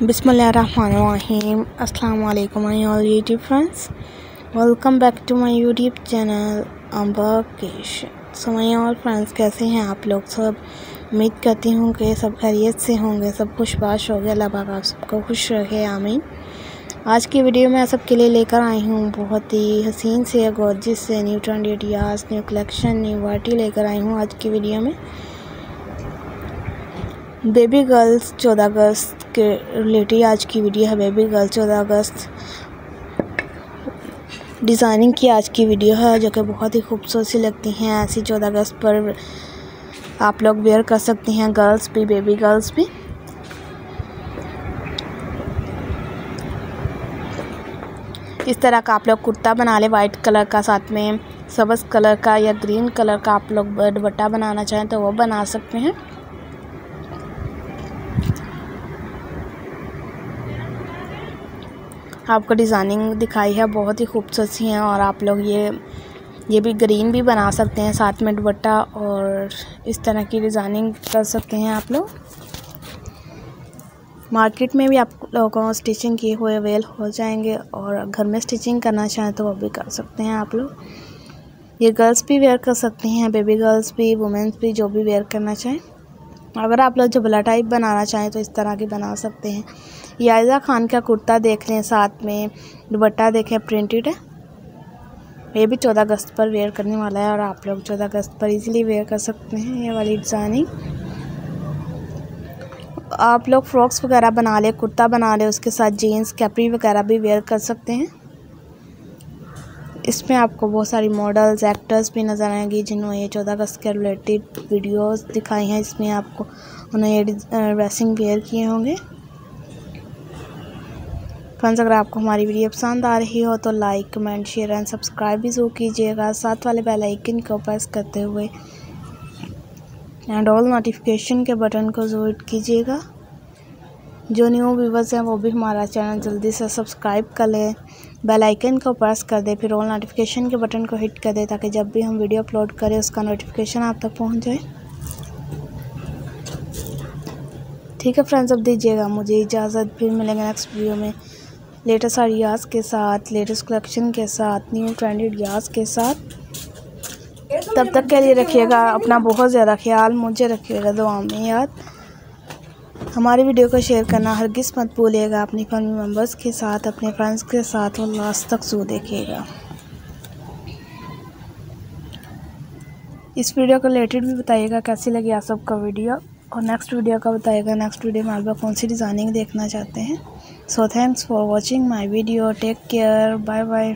Assalamu alaikum my all YouTube friends. Welcome back to my YouTube channel Amba Kish. So my all friends, कैसे हैं आप लोग? सब उम्मीद करती हूँ कि सब खैरियत से होंगे, सब खुशबाश हो गए अल्लाह पाक आप सबको खुश रखे, आमीन। आज की वीडियो में सबके लिए लेकर आई हूँ बहुत ही हसीन से गोरजिस से new trend new collection new वाटी लेकर आई हूँ आज की वीडियो में। बेबी गर्ल्स चौदह अगस्त के रिलेटेड आज की वीडियो है। बेबी गर्ल्स चौदह अगस्त डिज़ाइनिंग की आज की वीडियो है, जो कि बहुत ही खूबसूरत सी लगती हैं। ऐसी चौदह अगस्त पर आप लोग वेयर कर सकती हैं गर्ल्स भी बेबी गर्ल्स भी। इस तरह का आप लोग कुर्ता बना लें वाइट कलर का साथ में, सब्ज़ कलर का या ग्रीन कलर का आप लोग दुपट्टा बनाना चाहें तो वो बना सकते हैं। आपको डिज़ाइनिंग दिखाई है, बहुत ही खूबसूरत सी हैं और आप लोग ये ये भी ग्रीन भी बना सकते हैं साथ में दुपट्टा और इस तरह की डिज़ाइनिंग कर सकते हैं आप लोग। मार्केट में भी आप लोगों को स्टिचिंग किए हुए अवेल हो जाएँगे और घर में स्टिचिंग करना चाहें तो वो भी कर सकते हैं आप लोग। ये गर्ल्स भी वेयर कर सकते हैं, बेबी गर्ल्स भी वुमेंस भी, जो भी वेयर करना चाहें। अगर आप लोग जबला टाइप बनाना चाहें तो इस तरह की बना सकते हैं। याजा खान का कुर्ता देख लें साथ में, दुपट्टा देखें प्रिंटेड ये भी चौदह अगस्त पर वेयर करने वाला है और आप लोग चौदह अगस्त पर इजीली वेयर कर सकते हैं ये वाली डिज़ाइनिंग आप लोग फ्रॉक्स वगैरह बना लें, कुर्ता बना लें, उसके साथ जीन्स कैपरी वगैरह भी वेयर कर सकते हैं। इसमें आपको बहुत सारी मॉडल्स एक्टर्स भी नज़र आएँगी जिन्होंने ये चौदह अगस्त के रिलेटेड वीडियोस दिखाई हैं। इसमें आपको उन्होंने ड्रेसिंग वेयर किए होंगे। फ्रेंड्स अगर आपको हमारी वीडियो पसंद आ रही हो तो like comment share and subscribe भी ज़रूर कीजिएगा। साथ वाले बेल आइकन को प्रेस करते हुए एंड ऑल नोटिफिकेशन के बटन को ज़रूर कीजिएगा। जो न्यू व्यूवर्स हैं, वो भी हमारा चैनल जल्दी से सब्सक्राइब कर लें बेल आइकन को प्रेस कर दें, फिर ऑल नोटिफिकेशन के बटन को हिट कर दें, ताकि जब भी हम वीडियो अपलोड करें, उसका नोटिफिकेशन आप तक पहुँच जाए। ठीक है फ्रेंड्स अब दीजिएगा मुझे इजाज़त, फिर मिलेंगे नेक्स्ट वीडियो में। लेटेस्ट आइडियाज़ के साथ लेटेस्ट कलेक्शन के साथ न्यू ट्रेंडेड याज के साथ। तब तक के लिए रखिएगा अपना बहुत ज़्यादा ख्याल, मुझे रखिएगा दुआ में याद। हमारी वीडियो को शेयर करना हर किस मत भूलिएगा। अपनी फैमिली मेंबर्स के साथ, अपने फ्रेंड्स के साथ और लास्ट तक जू देखिएगा। इस वीडियो को रिलेटेड भी बताइएगा कैसी लगी आप सबका वीडियो। और नेक्स्ट वीडियो का बताइएगा नेक्स्ट वीडियो में आप कौन सी डिज़ाइनिंग देखना चाहते हैं। So thanks for watching my video take care bye bye